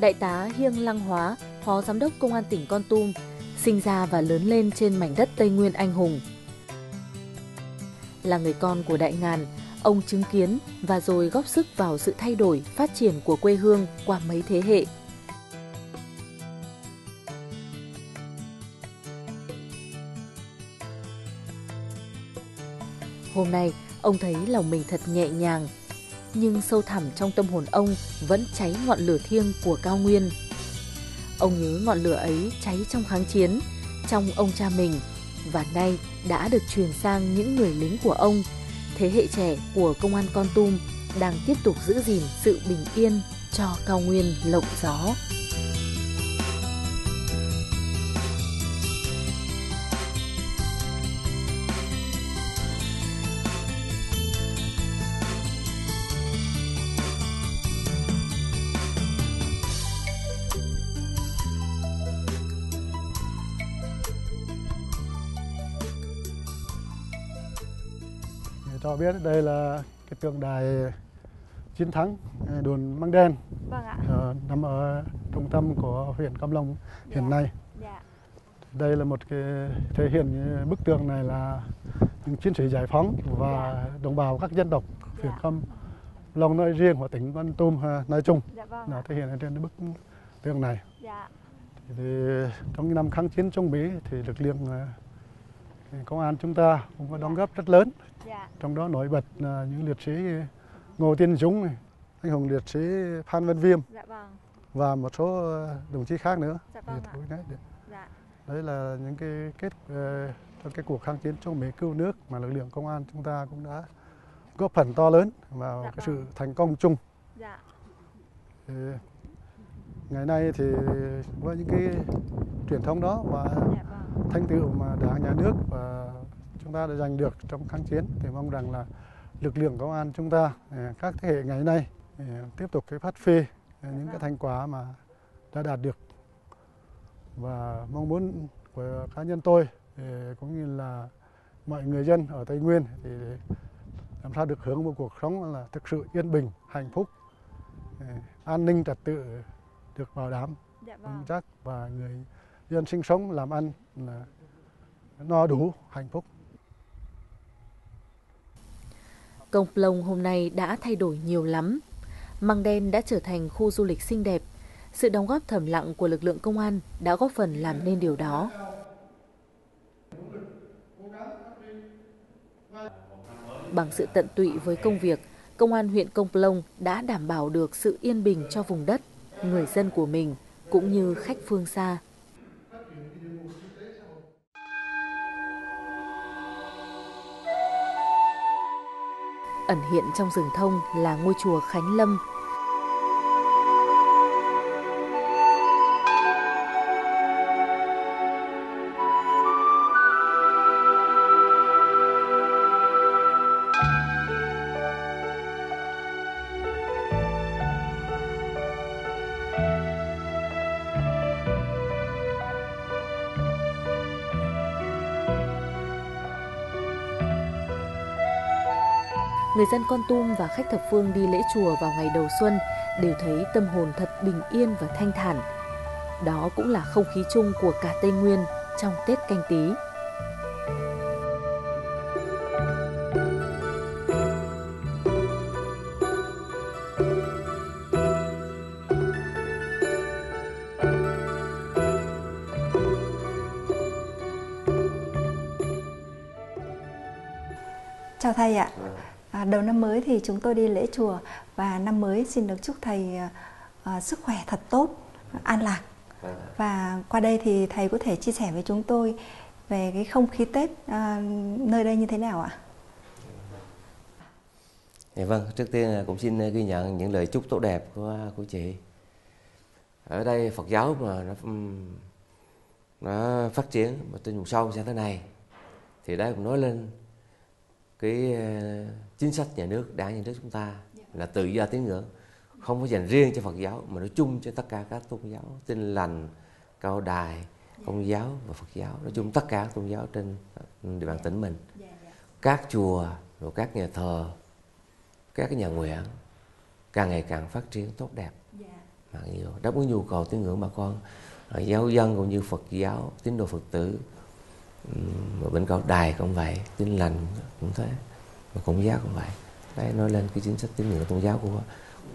Đại tá Hiêng Lăng Hóa, Phó Giám đốc Công an tỉnh Con Tum, sinh ra và lớn lên trên mảnh đất Tây Nguyên anh hùng. Là người con của Đại Ngàn, ông chứng kiến và rồi góp sức vào sự thay đổi, phát triển của quê hương qua mấy thế hệ. Hôm nay, ông thấy lòng mình thật nhẹ nhàng, nhưng sâu thẳm trong tâm hồn ông vẫn cháy ngọn lửa thiêng của cao nguyên. Ông nhớ ngọn lửa ấy cháy trong kháng chiến, trong ông cha mình và nay đã được truyền sang những người lính của ông, thế hệ trẻ của công an Con Tum đang tiếp tục giữ gìn sự bình yên cho cao nguyên lộng gió. Cho biết đây là cái tượng đài chiến thắng đồn Măng Đen Vâng ạ. ờ, nằm ở trung tâm của huyện Cam Long hiện Dạ. nay. Dạ. Đây là một cái thể hiện bức tượng này là những chiến sĩ giải phóng và đồng bào các dân tộc huyện Dạ. Cam Long nói riêng và tỉnh Con Tum à, nói chung Dạ vâng là thể hiện ở trên bức tượng này. Dạ. Thì trong những năm kháng chiến chống Mỹ thì lực lượng à, công an chúng ta cũng có đóng góp rất lớn Dạ. trong đó nổi bật là những liệt sĩ Ngô Tiên Dũng, này, anh hùng liệt sĩ Phan Văn Viêm Dạ vâng. và một số ờ, đồng chí khác nữa. Dạ vâng ạ. đấy, Dạ. đấy là những cái kết ờ, trong cái cuộc kháng chiến chống Mỹ cứu nước mà lực lượng công an chúng ta cũng đã góp phần to lớn vào Dạ cái sự vâng. thành công chung. Dạ. Thì ngày nay thì với những cái truyền thống đó và Dạ vâng. thành tựu mà đảng nhà nước và chúng ta đã giành được trong kháng chiến. Thì mong rằng là lực lượng công an chúng ta eh, các thế hệ ngày nay eh, tiếp tục cái phát huy eh, những cái thành quả mà đã đạt được. Và mong muốn của cá nhân tôi cũng như là mọi người dân ở Tây Nguyên thì làm sao được hưởng một cuộc sống là thực sự yên bình, hạnh phúc, an ninh trật tự được bảo đảm. Dạ vững vâng. chắc và người dân sinh sống làm ăn là no đủ hạnh phúc Công Plong hôm nay đã thay đổi nhiều lắm. Măng Đen đã trở thành khu du lịch xinh đẹp. Sự đóng góp thầm lặng của lực lượng công an đã góp phần làm nên điều đó. Bằng sự tận tụy với công việc, công an huyện Công Plong đã đảm bảo được sự yên bình cho vùng đất, người dân của mình cũng như khách phương xa. Ẩn hiện trong rừng thông là ngôi chùa Khánh Lâm. Người dân Con Tum và khách thập phương đi lễ chùa vào ngày đầu xuân đều thấy tâm hồn thật bình yên và thanh thản. Đó cũng là không khí chung của cả Tây Nguyên trong Tết canh tí. Chào thầy ạ. Đầu năm mới thì chúng tôi đi lễ chùa và năm mới xin được chúc thầy à, à, sức khỏe thật tốt, an lạc. Và qua đây thì thầy có thể chia sẻ với chúng tôi về cái không khí Tết à, nơi đây như thế nào ạ? Dạ vâng, trước tiên cũng xin ghi nhận những lời chúc tốt đẹp của của chị. Ở đây Phật giáo mà nó nó phát triển mà trên vùng sâu sang thế này thì đây cũng nói lên cái ờ, chính sách nhà nước đảng nhà nước chúng ta là tự do tín ngưỡng không có dành riêng cho Phật giáo mà nói chung cho tất cả các tôn giáo tin lành cao đài công giáo và Phật giáo. Nói chung tất cả các tôn giáo trên địa bàn tỉnh mình. Các chùa rồi các nhà thờ các nhà nguyện càng ngày càng phát triển tốt đẹp. À, nhiều đáp ứng nhu cầu tín ngưỡng bà con giáo dân cũng như Phật giáo tín đồ Phật tử mà bên cao đài cũng vậy tin lành cũng thế và công giáo cũng vậy. Đấy nói lên cái chính sách tín ngưỡng tôn giáo của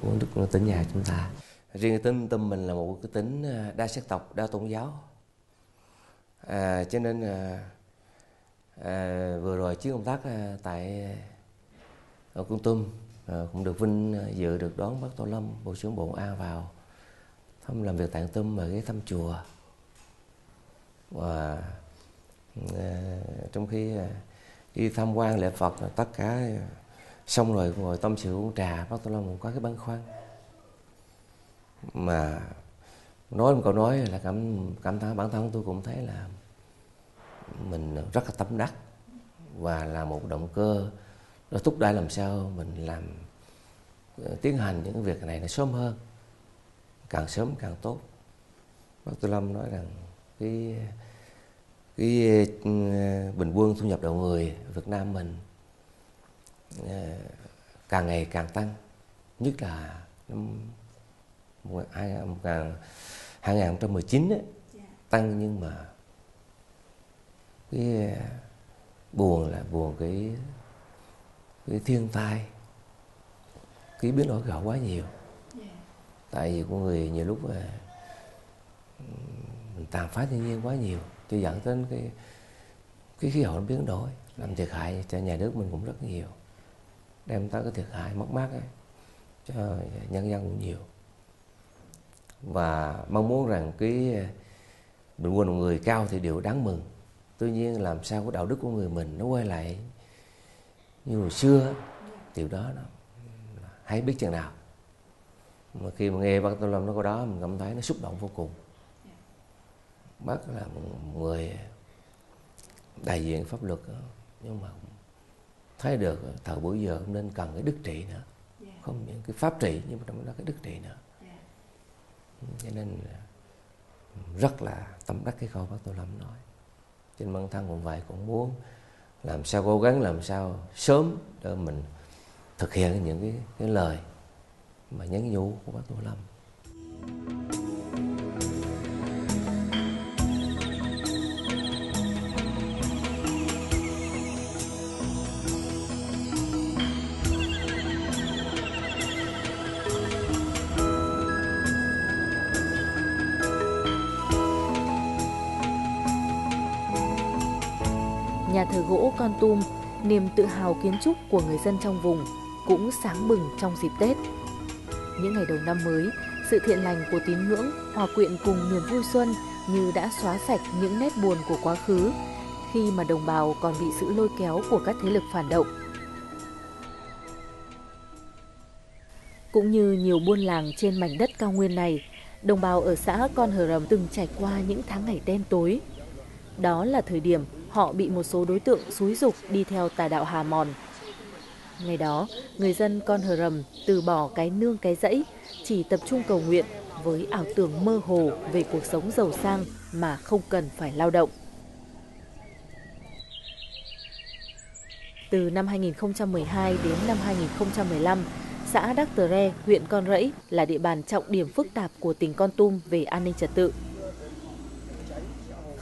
của nước tỉnh nhà chúng ta. Riêng tính tâm mình là một cái tính à, đa sắc tộc đa tôn giáo. À, cho nên à, à, vừa rồi chuyến công tác à, tại ở Con Tum à, cũng được vinh à, dự được đón bác Tô Lâm bộ trưởng bộ an vào thăm làm việc tại Tum và cái thăm chùa. Và Ờ, trong khi ờ, đi tham quan lễ Phật ờ, tất cả xong rồi ngồi tâm sự uống trà bác Tô Lâm cũng có cái băn khoăn. Mà nói một câu nói là cảm cảm thấy bản thân tôi cũng thấy là mình rất là tâm đắc và là một động cơ. Nó thúc đẩy làm sao mình làm tiến hành những việc này nó sớm hơn, càng sớm càng tốt. Bác Tô Lâm nói rằng cái cái ừ, bình quân thu nhập đầu người Việt Nam mình ờ, càng ngày càng tăng. Nhất là năm 2019 ấy, tăng nhưng mà cái buồn là buồn cái cái thiên tai. Cái biến đổi khí hậu quá nhiều. Tại vì con người nhiều lúc là mình tàn phá thiên nhiên quá nhiều thì dẫn đến cái cái khí hậu nó biến đổi làm thiệt hại cho nhà nước mình cũng rất nhiều đem tới cái thiệt hại mất mát ấy, cho nhân dân cũng nhiều. Và mong muốn rằng cái bình quân của người cao thì điều đáng mừng. Tuy nhiên làm sao cái đạo đức của người mình nó quay lại như hồi xưa điều đó nó hay biết chừng nào. Mà khi mà nghe bác Tô Lâm nó có đó mình cảm thấy nó xúc động vô cùng bác là một người đại diện pháp luật nhưng mà thấy được thời buổi giờ không nên cần cái đức trị nữa. Không những cái pháp trị nhưng mà trong đó cái đức trị nữa. Cho nên rất là tâm đắc cái câu bác Tô Lâm nói. Trên bản thân cũng vậy cũng muốn làm sao cố gắng làm sao sớm để mình thực hiện những cái cái lời mà nhắn nhủ của bác Tô Lâm. nhà thờ gỗ Con Tum, niềm tự hào kiến trúc của người dân trong vùng cũng sáng bừng trong dịp Tết. Những ngày đầu năm mới, sự thiện lành của tín ngưỡng hòa quyện cùng niềm vui xuân như đã xóa sạch những nét buồn của quá khứ khi mà đồng bào còn bị sự lôi kéo của các thế lực phản động. Cũng như nhiều buôn làng trên mảnh đất cao nguyên này, đồng bào ở xã Con Hờ Rầm từng trải qua những tháng ngày đen tối. Đó là thời điểm họ bị một số đối tượng xúi dục đi theo tà đạo Hà Mòn. Ngày đó, người dân con hờ rầm từ bỏ cái nương cái dãy, chỉ tập trung cầu nguyện với ảo tưởng mơ hồ về cuộc sống giàu sang mà không cần phải lao động. Từ năm 2012 đến năm 2015, xã Đắc Tờ Re, huyện Con Rẫy là địa bàn trọng điểm phức tạp của tỉnh Con Tum về an ninh trật tự.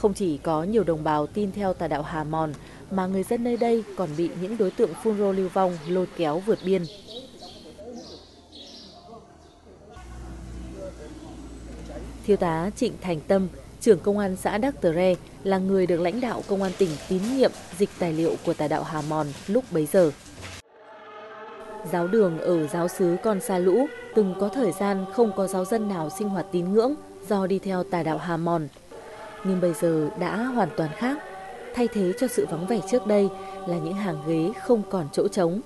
Không chỉ có nhiều đồng bào tin theo tà đạo Hà Mòn, mà người dân nơi đây còn bị những đối tượng phun rô lưu vong lôi kéo vượt biên. Thiếu tá Trịnh Thành Tâm, trưởng công an xã Đắc Tờ Re là người được lãnh đạo công an tỉnh tín nhiệm dịch tài liệu của tà đạo Hà Mòn lúc bấy giờ. Giáo đường ở giáo xứ Con Sa Lũ từng có thời gian không có giáo dân nào sinh hoạt tín ngưỡng do đi theo tà đạo Hà Mòn nhưng bây giờ đã hoàn toàn khác. Thay thế cho sự vắng vẻ trước đây là những hàng ghế không còn chỗ trống.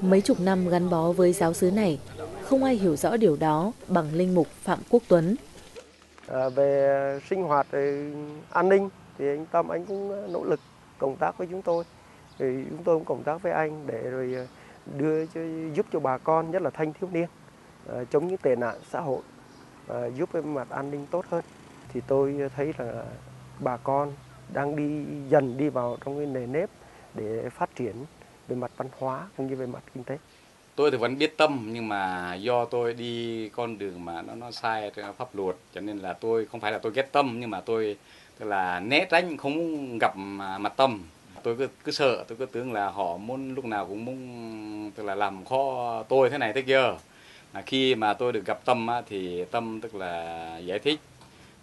Mấy chục năm gắn bó với giáo xứ này, không ai hiểu rõ điều đó bằng linh mục Phạm Quốc Tuấn. À, về sinh hoạt về an ninh thì anh Tâm anh cũng nỗ lực công tác với chúng tôi. Thì chúng tôi cũng công tác với anh để rồi à, đưa cho, giúp cho bà con nhất là thanh thiếu niên à, chống những tệ nạn xã hội à, giúp về mặt an ninh tốt hơn thì tôi thấy là bà con đang đi dần đi vào trong cái nề nếp để phát triển về mặt văn hóa cũng như về mặt kinh tế. tôi thì vẫn biết tâm nhưng mà do tôi đi con đường mà nó nó sai pháp luật cho nên là tôi không phải là tôi ghét tâm nhưng mà tôi tức là né tránh không gặp mặt tâm. Tôi cứ cứ sợ tôi cứ tưởng là họ muốn lúc nào cũng muốn tức là làm khó tôi thế này thế kia. Mà khi mà tôi được gặp tâm á, thì tâm tức là giải thích.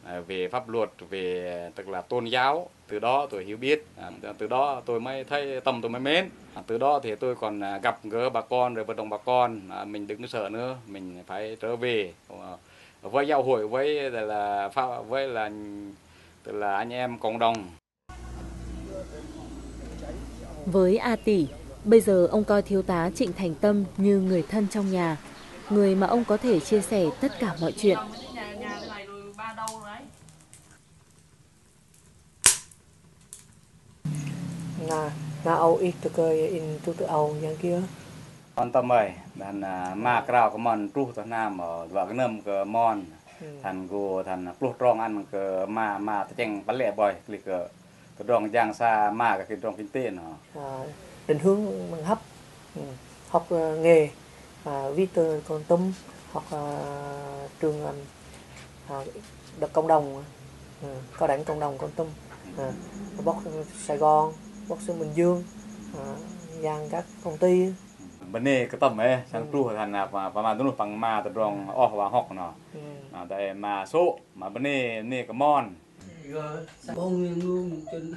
À, về pháp luật về tức là tôn giáo từ đó tôi hiểu biết. À, từ đó tôi mới thấy tâm tôi mới mến. À, từ đó thì tôi còn gặp gỡ bà con rồi vận động bà con. Mình đừng sợ nữa mình phải trở về ờ, với giáo hội với là pháp với là tức là anh em cộng đồng. Với A Tỷ, bây giờ ông coi thiếu tá Trịnh Thành Tâm như người thân trong nhà, người mà ông có thể chia sẻ tất cả mọi chuyện na na au ik tu ke in tu tu au yang kia. Con tâm ơi đàn ma krao có mòn tru tao nam ở vợ cái nâm cái mòn. Thành go thành plu trong ăn cái ma ma ta cheng bắn lẹ bòi cái cái cái đòn giang xa ma cái đòn kinh tế nó. À, định hướng bằng hấp ừ. học uh, nghề à, vi từ còn tâm học uh, trường à, được cộng đồng à, cao đẳng cộng đồng con tâm à, bóc Sài Gòn bóc xứ Bình Dương à, dàn các công ty. Bên này cái tầm ấy sang tru thành là và và mà tôi bằng ma tôi rong off và học nó mà tại mà số mà bên này này cái mon. Bông nguyên luôn chân.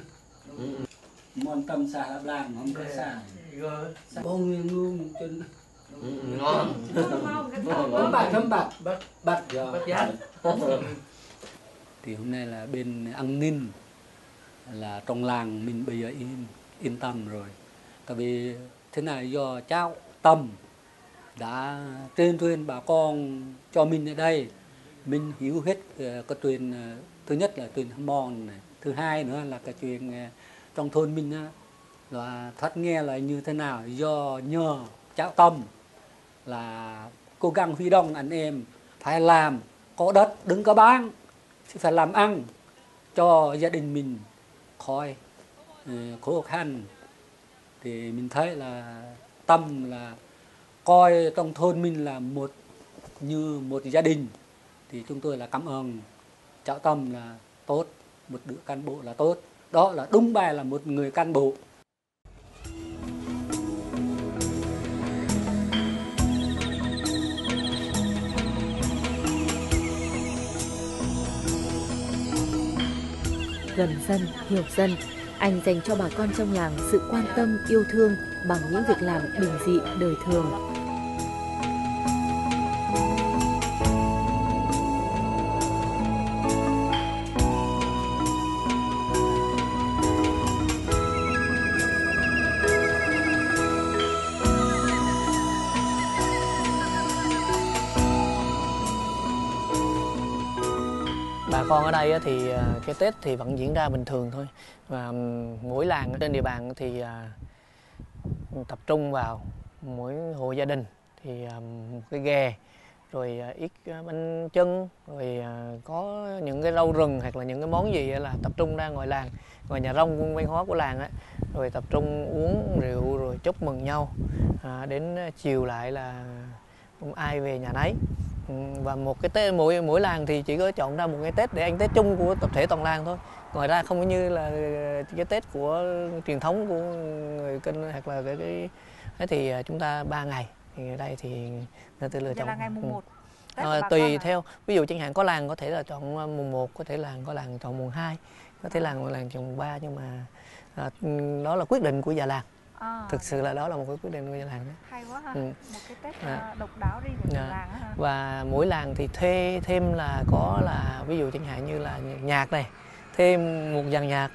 Mon tâm xả lạp làm không có xả bông nguyên luôn chân. Ngon. Ngon bạc thấm bạc. Bạc bạc bạc giá thì hôm nay là bên an ninh, là trong làng mình bây giờ yên yên tâm rồi. Tại vì thế này do cháu tâm đã tuyên truyền bà con cho mình ở đây. Mình hiểu hết ờ, cái truyền ờ, thứ nhất là truyền mòn này, thứ hai nữa là cái chuyện ờ, trong thôn mình á, là thoát nghe là như thế nào do nhờ cháu tâm là cố gắng huy động anh em phải làm, có đất đừng có bán phải làm ăn cho gia đình mình. Khỏi ờ, khổ khăn. Thì mình thấy là tâm là coi trong thôn mình là một, như một gia đình. Thì chúng tôi là cảm ơn. Trọng tâm là tốt, một đứa cán bộ là tốt. Đó là đúng bài là một người cán bộ. Gần dân, hiểu dân, anh dành cho bà con trong làng sự quan tâm, yêu thương bằng những việc làm bình dị, đời thường. Bà con ở đây thì à, cái Tết thì vẫn diễn ra bình thường thôi. Và mỗi làng trên địa bàn thì à, tập trung vào mỗi hộ gia đình. Thì à, một cái ghe rồi ít bánh chân rồi có những cái rau rừng hoặc là những cái món gì là tập trung ra ngoài làng ngoài nhà rông văn hóa của làng á. Rồi tập trung uống rượu rồi chúc mừng nhau. À, đến chiều lại là không ai về nhà nấy và một cái tết mỗi mỗi làng thì chỉ có chọn ra một cái tết để ăn tết chung của tập thể toàn làng thôi. Ngoài ra không như là cái tết của truyền thống của người kinh hoặc là cái cái thế thì chúng ta ba ngày. Thì ở đây thì người ta lựa chọn là ngày mùng 1 à, tùy theo ví dụ chẳng hạn có làng có thể là chọn mùng 1 có thể làng có làng chọn mùng 2 có thể làng làng chọn mùng 3 nhưng mà à, đó là quyết định của già làng à. thực sự là đó là một cái quyết định của già làng đó. hay quá ha ừ. một cái tết à. độc đáo riêng của à. làng ha và mỗi làng thì thuê thêm là có là ví dụ chẳng hạn như là nhạc này thêm một dàn nhạc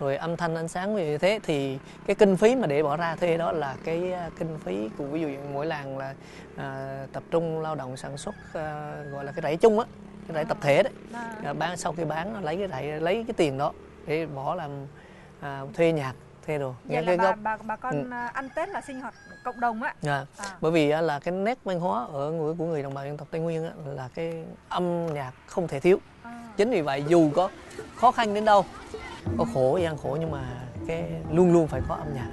rồi âm thanh ánh sáng như thế thì cái kinh phí mà để bỏ ra thuê đó là cái kinh phí của ví dụ mỗi làng là à, tập trung lao động sản xuất à, gọi là cái rẫy chung á cái rẫy tập thể đấy à. bán sau khi bán lấy cái rẫy lấy cái tiền đó để bỏ làm à, thuê nhạc thuê đồ Vậy là cái bà, gốc bà, bà con ừ. ăn Tết là sinh hoạt cộng đồng á à. à. bởi vì là cái nét văn hóa ở người của người đồng bào dân tộc Tây Nguyên á, là cái âm nhạc không thể thiếu à. chính vì vậy dù có khó khăn đến đâu có khổ gian khổ nhưng mà cái luôn luôn phải có âm nhạc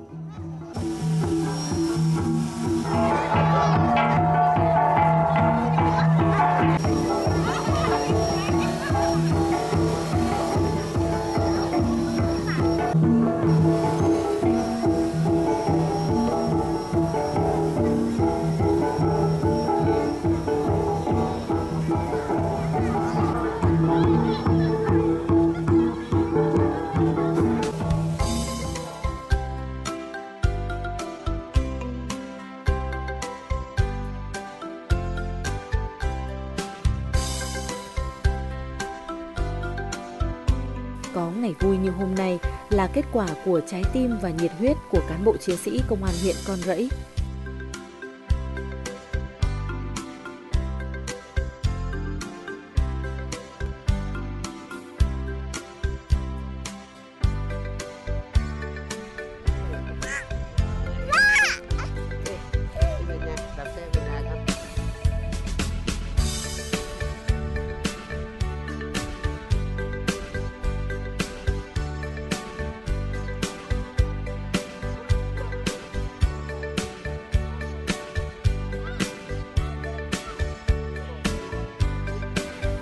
Có ngày vui như hôm nay là kết quả của trái tim và nhiệt huyết của cán bộ chiến sĩ công an huyện Con Rẫy.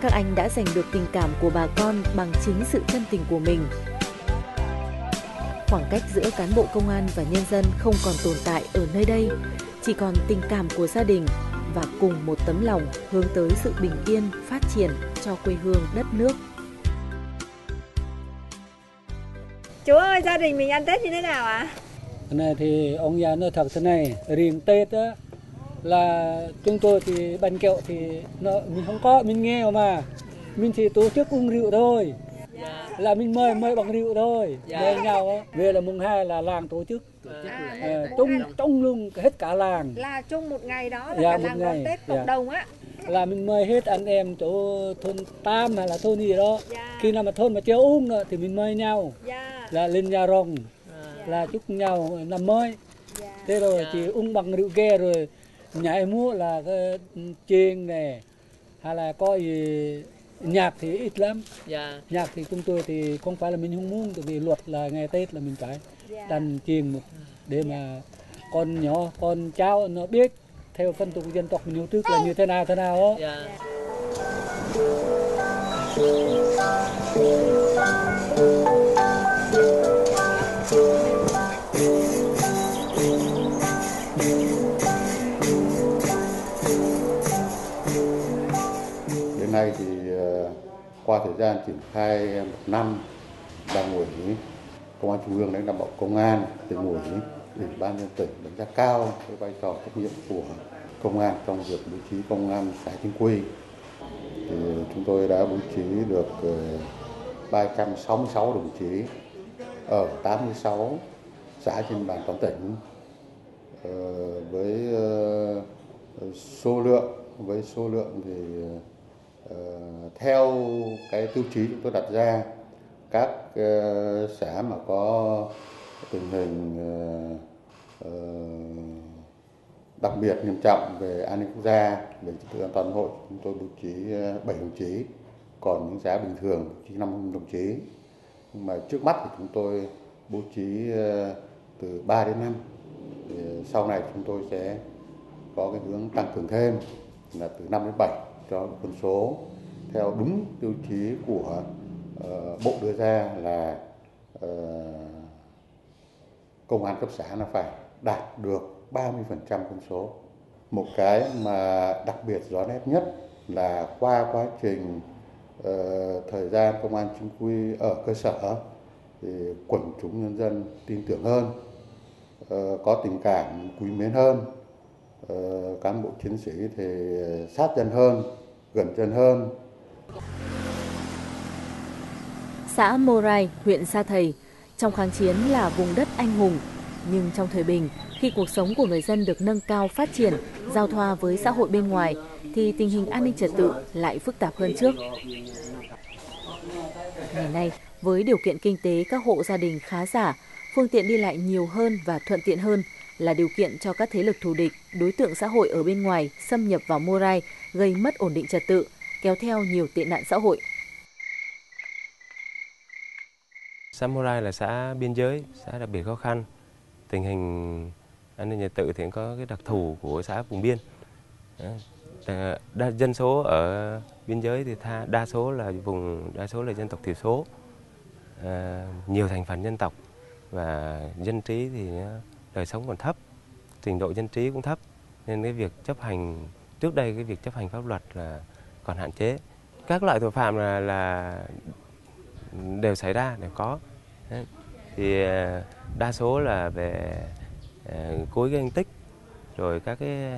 Các anh đã giành được tình cảm của bà con bằng chính sự chân tình của mình. Khoảng cách giữa cán bộ công an và nhân dân không còn tồn tại ở nơi đây, chỉ còn tình cảm của gia đình và cùng một tấm lòng hướng tới sự bình yên, phát triển cho quê hương đất nước. Chú ơi, gia đình mình ăn Tết như thế nào ạ? Cái này thì ông già nói thật thế này, riêng Tết á là chúng tôi thì bánh kẹo thì nó, mình không có, mình nghèo mà. Mình chỉ tổ chức uống rượu thôi. Là mình mời mời bằng rượu thôi. Mời nhau. Về là mùng hai là làng tổ chức. Ờ, chung chung luôn hết cả làng. Là chung một ngày đó là Dạ, cả làng đón ngày, Tết cộng dạ. đồng á. là mình mời hết anh em chỗ thôn Tam hay là thôn gì đó. Dạ. Khi nào mà thôn mà chưa uống nữa thì mình mời nhau Dạ. là lên nhà rồng là chúc nhau năm mới. Dạ. Thế rồi chỉ uống bằng rượu ghe rồi nhảy múa là cái chiên này hay là có gì nhạc thì ít lắm. Dạ. Nhạc thì chúng tôi thì không phải là mình không muốn tại vì luật là ngày Tết là mình phải Dạ. đàn chiên một để mà con nhỏ con cháu nó biết theo phong tục dân tộc mình trước là như thế nào thế nào đó. Dạ. Đến qua thời gian triển khai một năm, Đảng ủy Công an Trung ương lãnh đạo Bộ Công an, tỉnh ủy, Ủy ban nhân tỉnh đánh giá cao cái vai trò trách nhiệm của công an trong việc bố trí công an xã chính quy. Thì chúng tôi đã bố trí được ờ, 366 đồng chí ở 86 xã trên bàn toàn tỉnh ờ, với ờ, số lượng với số lượng thì Ờ, theo cái tiêu chí chúng tôi đặt ra, các ờ, xã mà có tình hình ờ, đặc biệt nghiêm trọng về an ninh quốc gia, về trật tự an toàn hội, chúng tôi bố trí 7 đồng chí. Còn những xã bình thường chỉ 5 đồng chí. Nhưng mà trước mắt thì chúng tôi bố trí từ 3 đến 5 thì sau này chúng tôi sẽ có cái hướng tăng cường thêm là từ 5 đến 7 cho quân số theo đúng tiêu chí của uh, bộ đưa ra là uh, công an cấp xã là phải đạt được 30% quân số. Một cái mà đặc biệt rõ nét nhất là qua quá trình uh, thời gian công an chính quy ở cơ sở thì quần chúng nhân dân tin tưởng hơn, uh, có tình cảm quý mến hơn, Ờ, cán bộ chiến sĩ thì ờ, sát dân hơn, gần dân hơn, Xã Morai, huyện Sa Thầy, trong kháng chiến là vùng đất anh hùng. Nhưng trong thời bình, khi cuộc sống của người dân được nâng cao phát triển, giao thoa với xã hội bên ngoài, thì tình hình an ninh trật tự lại phức tạp hơn trước. Ngày nay, với điều kiện kinh tế các hộ gia đình khá giả, phương tiện đi lại nhiều hơn và thuận tiện hơn là điều kiện cho các thế lực thù địch, đối tượng xã hội ở bên ngoài xâm nhập vào Morai, gây mất ổn định trật tự, kéo theo nhiều tệ nạn xã hội. Xã Morai là xã biên giới, xã đặc biệt khó khăn. Tình hình an ninh trật tự thì có cái đặc thù của xã vùng biên đa, dân số ở biên giới thì tha, đa số là vùng đa số là dân tộc thiểu số à, nhiều thành phần dân tộc và dân trí thì đời sống còn thấp trình độ dân trí cũng thấp nên cái việc chấp hành trước đây cái việc chấp hành pháp luật là còn hạn chế. Các loại tội phạm là, là đều xảy ra đều có. Thì ờ, đa số là về ờ, cối gây thương tích rồi các cái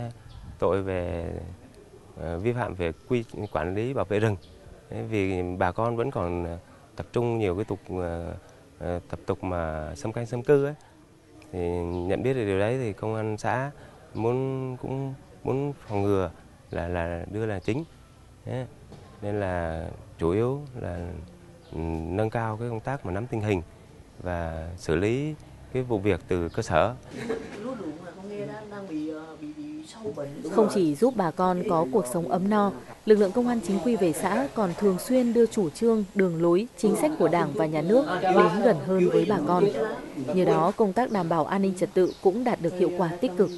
tội về ờ, vi phạm về quy quản lý bảo vệ rừng. Vì bà con vẫn còn tập trung nhiều cái tục tập tục mà xâm canh xâm cư ấy thì nhận biết được điều đấy thì công an xã muốn cũng muốn phòng ngừa là là đưa là chính nên là chủ yếu là ừ, nâng cao cái công tác mà nắm tình hình và xử lý cái vụ việc từ cơ sở. Không chỉ giúp bà con có cuộc sống ấm no, lực lượng công an chính quy về xã còn thường xuyên đưa chủ trương, đường lối, chính sách của Đảng và Nhà nước đến gần hơn với bà con. Nhờ đó, công tác đảm bảo an ninh trật tự cũng đạt được hiệu quả tích cực.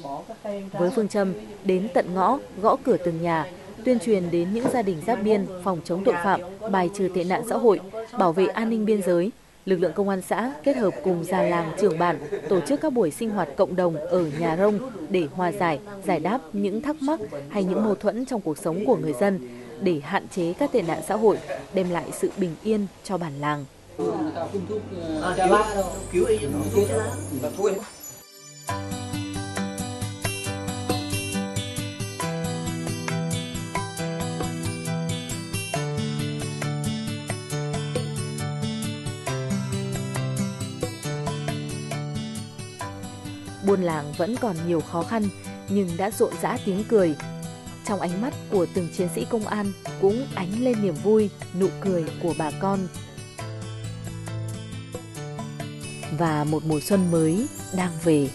Với phương châm đến tận ngõ, gõ cửa từng nhà, tuyên truyền đến những gia đình giáp biên phòng chống tội phạm, bài trừ tệ nạn xã hội, bảo vệ an ninh biên giới, lực lượng công an xã kết hợp cùng già làng trưởng bản tổ chức các buổi sinh hoạt cộng đồng ở nhà rông để hòa giải, giải đáp những thắc mắc hay những mâu thuẫn trong cuộc sống của người dân để hạn chế các tệ nạn xã hội, đem lại sự bình yên cho bản làng. Buôn làng vẫn còn nhiều khó khăn nhưng đã rộn rã tiếng cười. Trong ánh mắt của từng chiến sĩ công an cũng ánh lên niềm vui, nụ cười của bà con. Và một mùa xuân mới đang về.